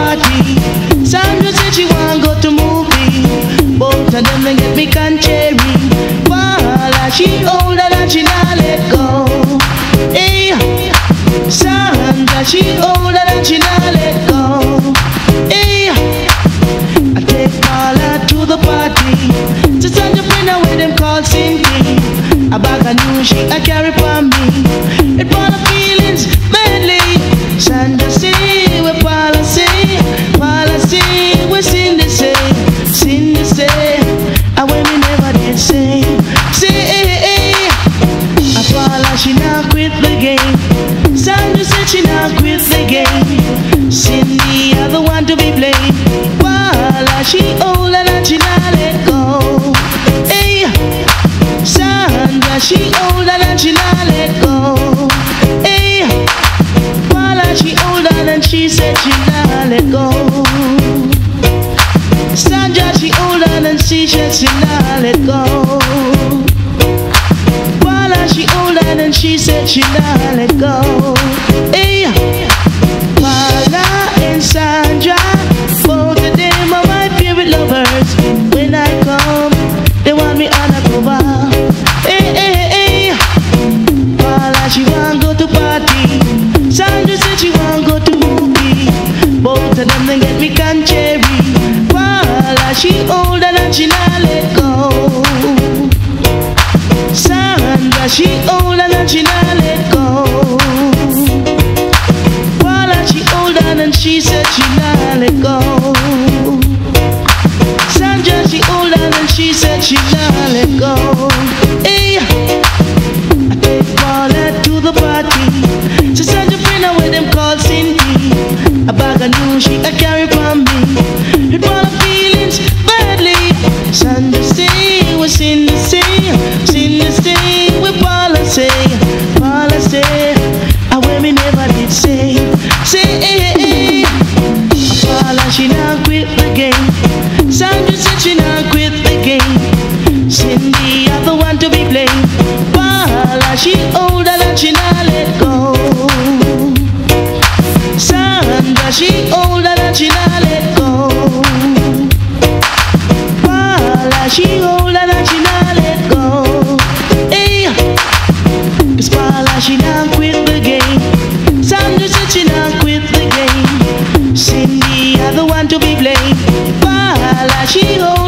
party. Sandra said she want go to movie. Both of them get me contrary. While she old a Paula she now quit the game. Sandra said she now quit the game. Sindy are the one to be blamed. Paula she older than she not let go. Hey, Sandra she older than she not let go. Hey, Paula she older than she said she not let go. Sandra she older than she said she not let go. She older than she said she not let go. Hey, Paula and Sandra, both of them are my favorite lovers. When I come, they want me on a cover. Hey, hey, hey. Paula she want go to party. Sandra said she want go to movie. Both of them they get me contrary. Paula she older than she not let go. Sandra, she older than she not let go. Paula, she older than she said she not let go. Sandra, she older than she said she not let go. Hey, I take Paula to the party. She send a friend away them call Sindy. A bag of new she I carry She older than she not let go. Hey, Paula she now quit the game. Sandra said she now quit the game. Sindy are the one to be blamed. Paula she older